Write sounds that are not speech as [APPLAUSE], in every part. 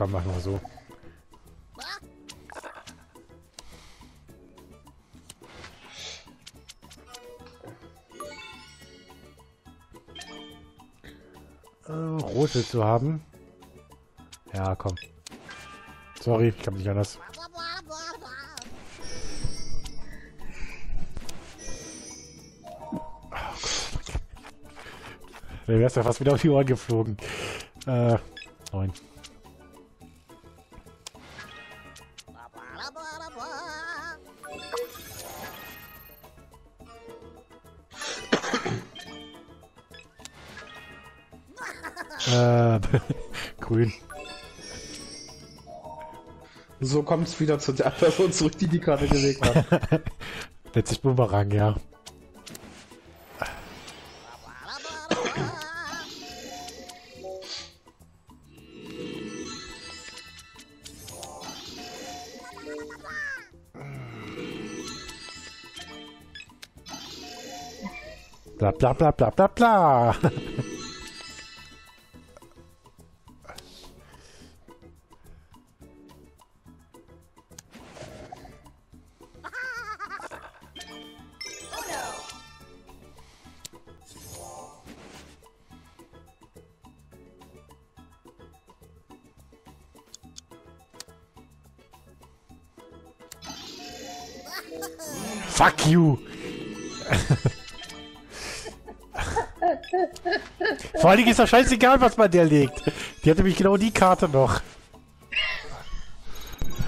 komm, machen wir so. Äh, Rot willst du haben? Ja, komm. Sorry, ich kann nicht anders. Der wäre ja fast wieder auf die Ohren geflogen. Äh, neun. Äh, [LAUGHS] grün. So kommt es wieder zu der Person zurück, die die Karte gelegt hat. [LAUGHS] Letztlich Bumerang, ja. Bla bla bla bla bla bla. [LAUGHS] Fuck you! Vor allen Dingen ist doch scheißegal, was man der legt. Die hat nämlich genau die Karte noch.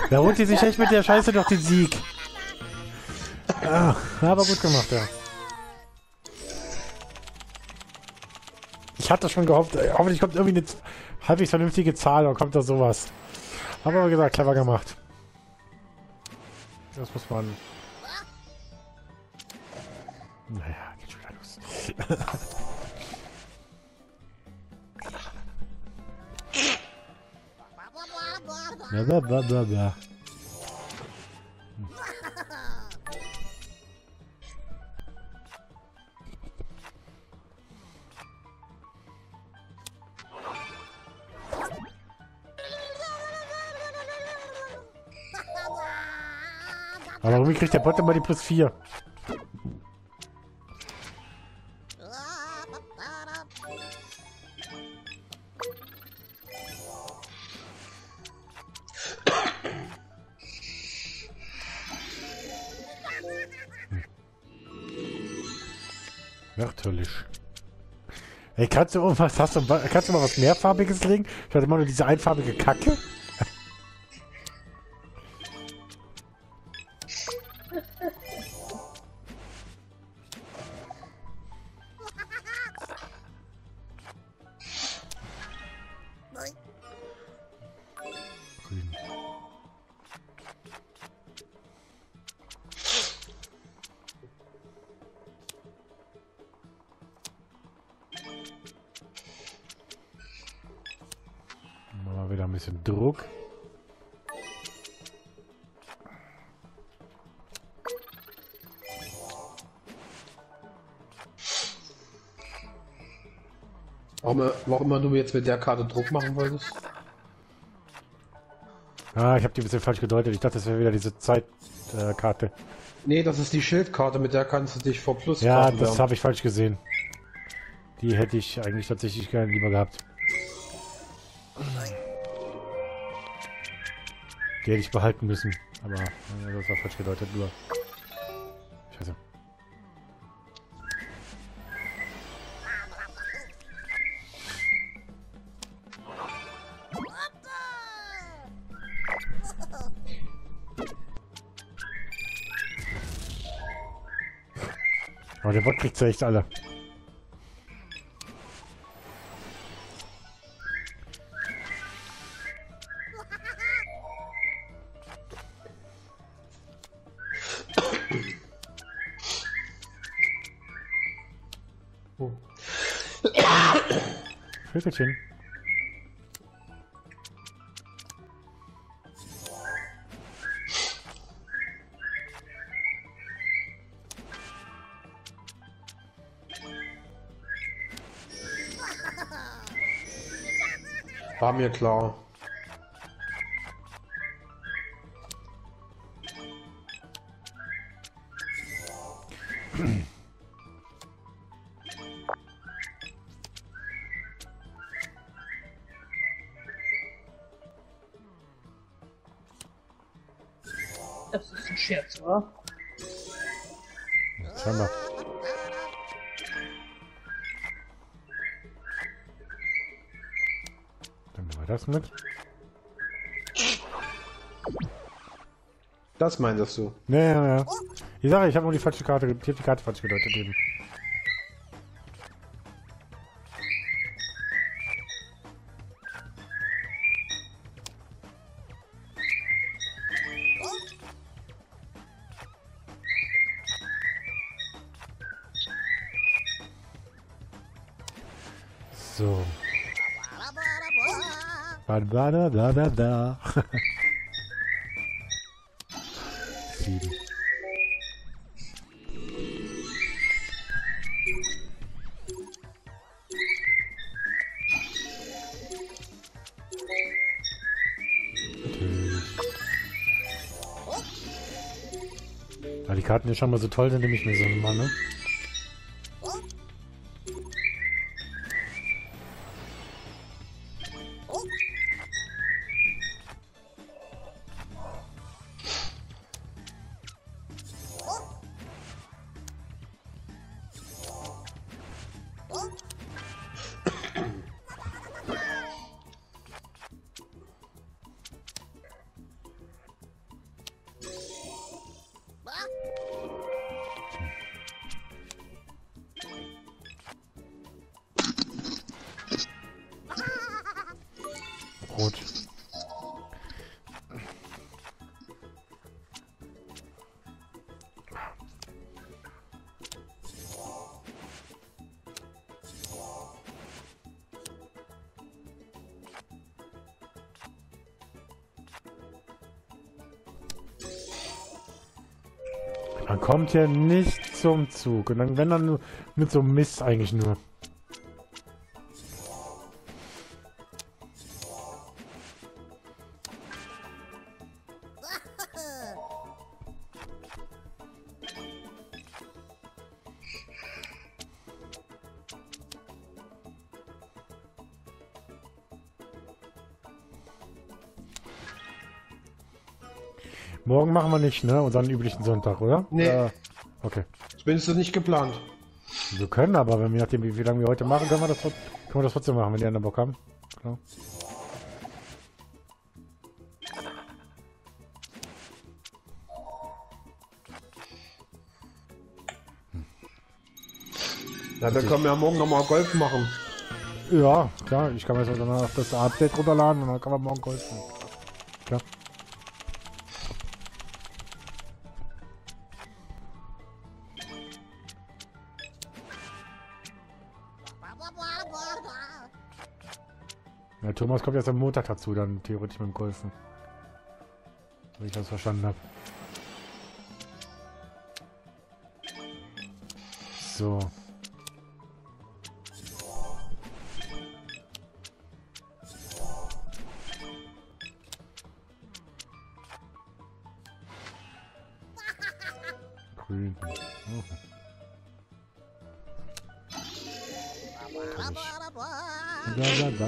Da holt sie sich echt mit der Scheiße noch den Sieg. Ah, aber gut gemacht, ja. Ich hatte schon gehofft, äh, hoffentlich kommt irgendwie eine halbwegs vernünftige Zahl oder kommt da sowas. Aber wie gesagt, clever gemacht. Das muss man... Naja, geht schon wieder los. Bla bla bla bla. Aber irgendwie kriegt der Bot immer die plus 4. Natürlich. Ey, kannst du irgendwas, hast du, kannst du mal was mehrfarbiges legen? Ich hatte immer nur diese einfarbige Kacke. [LAUGHS] ein bisschen Druck. Warum, warum immer du jetzt mit der Karte Druck machen wolltest? Ah, ich habe die ein bisschen falsch gedeutet. Ich dachte, das wäre wieder diese Zeitkarte. Äh, Karte. Nee, das ist die Schildkarte, mit der kannst du dich vor Plus ja, das habe ich falsch gesehen. Die hätte ich eigentlich tatsächlich gerne lieber gehabt. Die hätte ich behalten müssen. Aber äh, das war falsch gedeutet. Nur. Scheiße. Aber der Bot kriegt ja echt alle. Oh. Vögelchen. War mir klar. Scherz, oder? Scheinbar. Dann nehmen wir das mit. Das meintest du. Ja, ja, ja. Ich sage, ich habe nur die falsche Karte, ich habe die Karte falsch gedeutet eben. So. Bla bla bla bla. Sieben. Natürlich. Da die Karten ja schon mal so toll sind, nehme ich mir so eine mal, ne? Man kommt hier nicht zum Zug. Und dann, wenn dann nur mit so Mist eigentlich nur. Morgen machen wir nicht, ne? Unseren üblichen Sonntag, oder? Nee. Äh, okay. Zumindest ist nicht geplant. Wir können aber, wenn wir nachdem, wie, wie lange wir heute machen, können wir das, können wir das trotzdem machen, wenn die anderen Bock haben. Klar. Ja, wir können ja morgen nochmal Golf machen. Ja, klar, ich kann mir jetzt danach das Update runterladen und dann kann man morgen golfen. Klar. Ja, Thomas kommt jetzt am Montag dazu, dann theoretisch mit dem Golfen. Wenn ich das verstanden habe. So. Grün. Oh.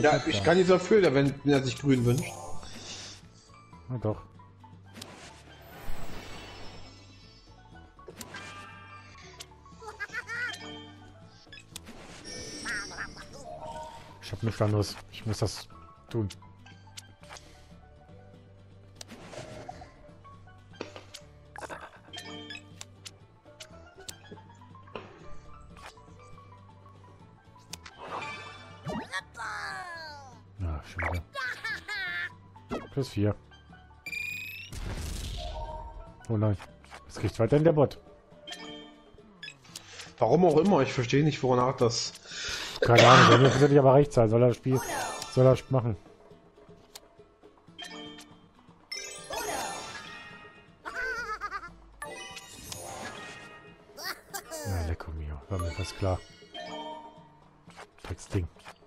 Ja, ich kann nicht dafür, wenn, wenn er sich grün wünscht. Na doch. Ich hab nichts anderes. Ich muss das tun. Plus vier. Oh nein. Es kriegt weiterhin der Bot. Warum auch immer, ich verstehe nicht, wonach das. Keine Ahnung, bei mir sollte ich aber recht sein. Soll er das Spiel. Soll er machen. Ja, lecko mio. War mir fast klar. Drecksding. Ich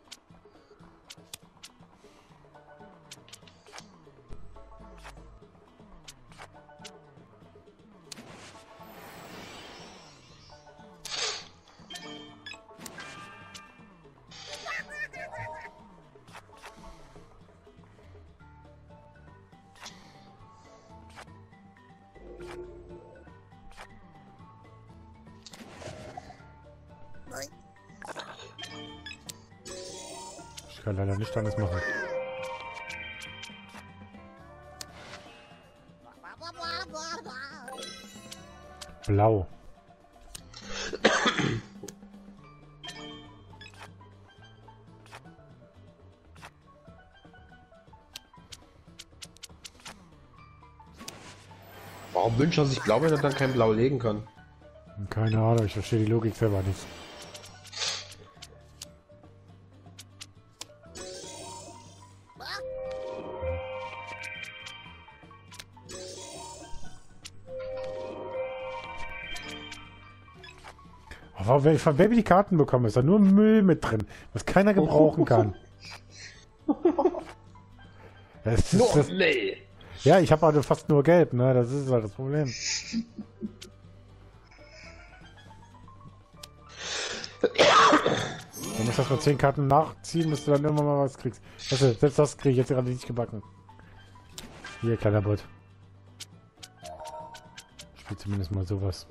kann leider nicht alles machen. Blau. Warum wünscht er sich blau, wenn er dann kein Blau legen kann? Keine Ahnung, ich verstehe die Logik selber nicht. Aber wenn ich von Baby die Karten bekomme, ist da nur Müll mit drin, was keiner gebrauchen kann. [LAUGHS] Das ist, das, ja, ich habe also fast nur gelb, ne? Das ist halt das Problem. [LAUGHS] Du musst erst mal 10 Karten nachziehen, bis du dann irgendwann mal was kriegst. Du, selbst das kriege ich jetzt gerade nicht gebacken. Hier, kleiner Bot. Spiel zumindest mal sowas.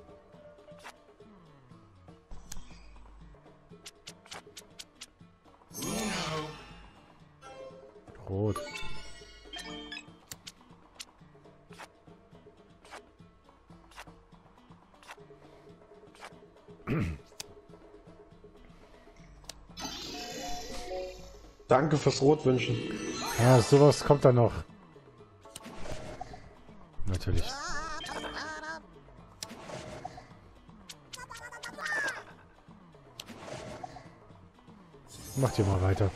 Danke fürs Rotwünschen. Ja, sowas kommt dann noch. Natürlich. Macht ihr mal weiter.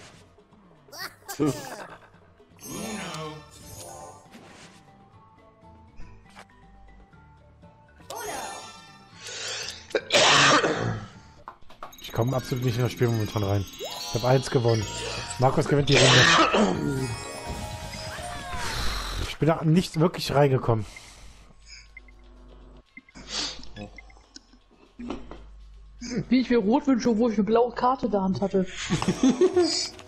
Ich komme absolut nicht in das Spiel momentan rein. Ich habe eins gewonnen. Markus gewinnt die Runde. Ich bin da nicht wirklich reingekommen. Wie ich mir rot wünsche, obwohl ich eine blaue Karte in der Hand hatte. [LAUGHS]